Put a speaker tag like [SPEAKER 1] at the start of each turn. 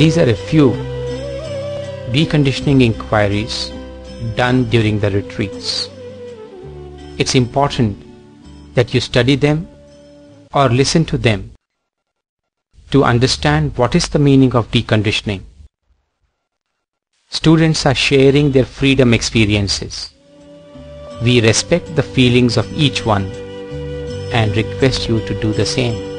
[SPEAKER 1] These are a few deconditioning inquiries done during the retreats. It's important that you study them or listen to them to understand what is the meaning of deconditioning. Students are sharing their freedom experiences. We respect the feelings of each one and request you to do the same.